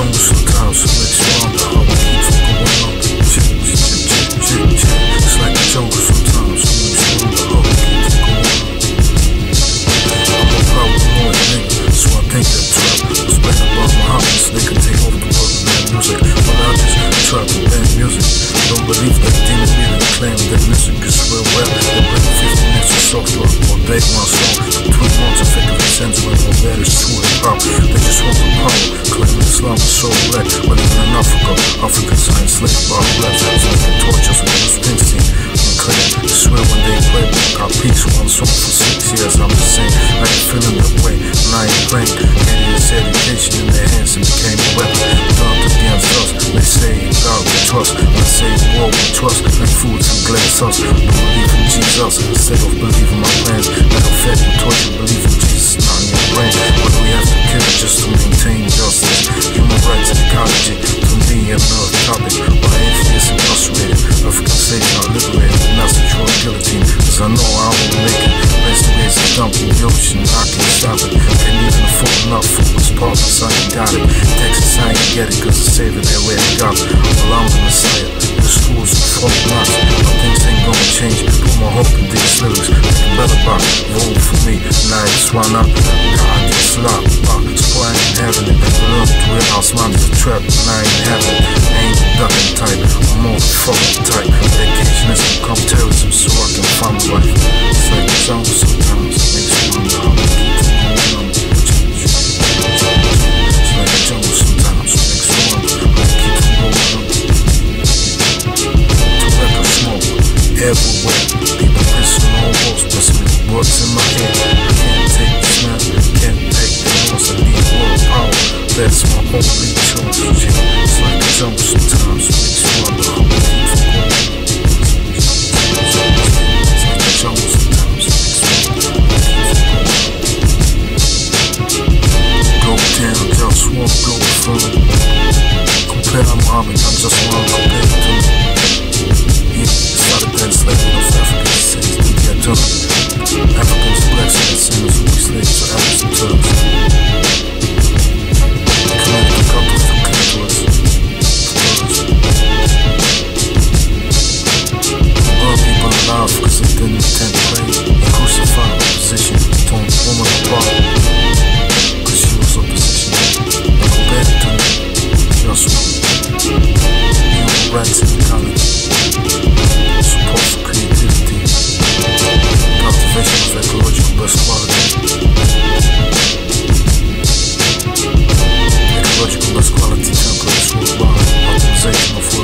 zone sometimes, so it's wrong. I won't keep fucking around. Chip, chip, chip, chip. It's like a jungle. sometimes, so it's wrong. I won't keep fucking around. I'm a power more nigga, so I think that trap was back above my house. They could take over the world with music, but I trap with music. I don't believe that demon really claim that music is real rap. They bring 50 minutes of soft rock one day once. In Africa. Africans are enslaved by blacks, so they can torture Bruce Springsteen. Unclear. I swear when they play, got peace one song for six years. I'm just saying, I ain't feeling that way, and I ain't playing. Idiots education in their hands and became a weapon. Dumped against us. They say God we trust, I say war we trust. Like foods and glass us. No believe in Jesus instead of believing my plans. Got it. Texas, I ain't get it, cause the savior there where I got. Well, I'm the messiah, the schools and fuck knots. But things ain't gonna change. Put my hope in these lyrics. Make a better box, vote for me. Now it's one up. God, it's locked. Uh, so I ain't having it. Learn to it, house man is a trap, and I ain't having it. Ain't ducking type, I'm more fucking type. Vacation is become terrorism, so everywhere. People pissing on walls, busting words in my head. logical, that's quality A worldwide. Optimization of